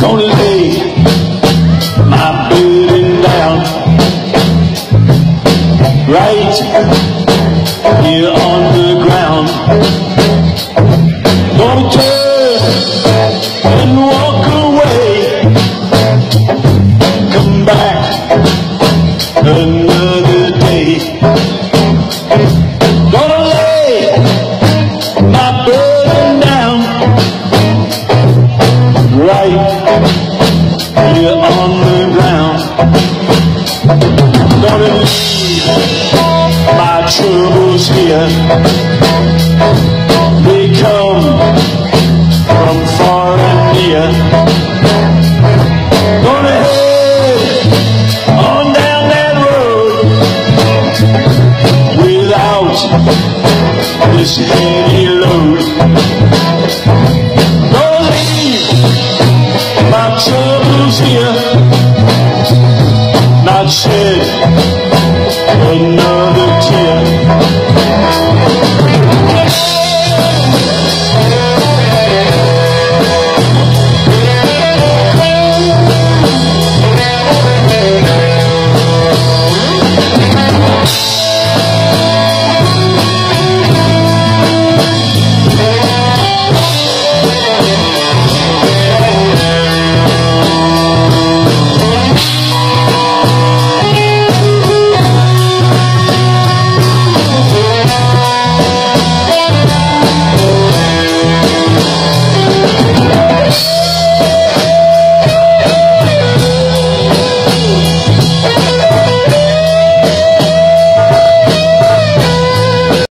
gonna lay my burden down right here on the ground. Gonna turn and walk away. Come back another day. Gonna lay my burden down right here on the ground. Gonna leave my troubles here. They come from far and near. Gonna head on down that road without. Thank you.